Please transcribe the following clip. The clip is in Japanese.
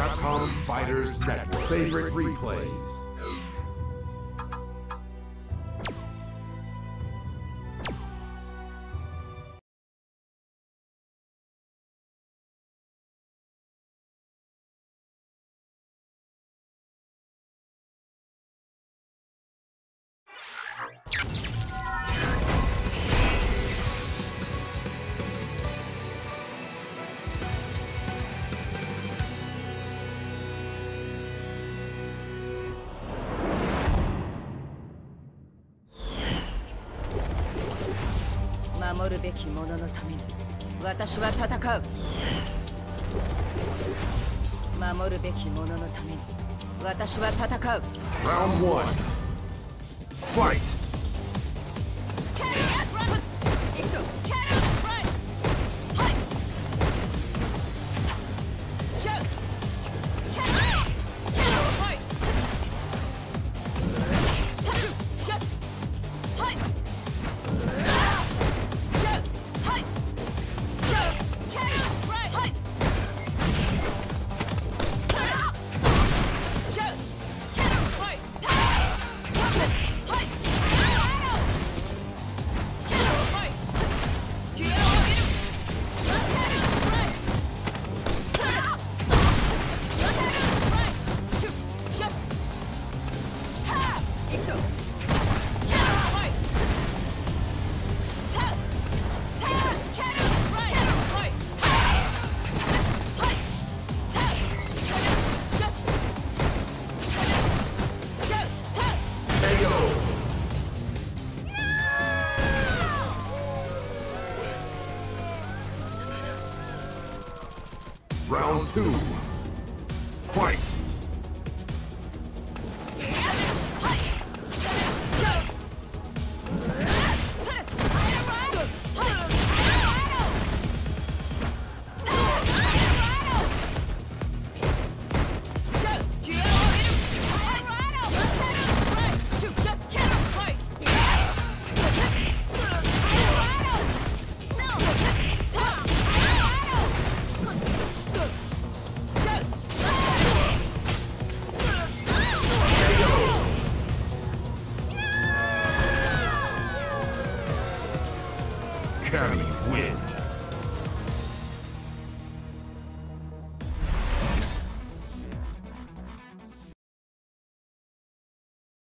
Capcom Fighters Network. Favorite replays. 守るべき者のために私は戦う守るべき者のために私は戦う Round one. Fight. Round two. Fight. County wins.